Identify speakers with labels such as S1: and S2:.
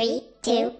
S1: Three, two,